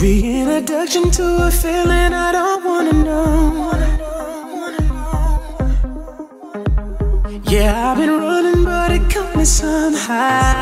Reintroduction to a feeling I don't wanna know. Yeah, I've been running, but it caught me somehow.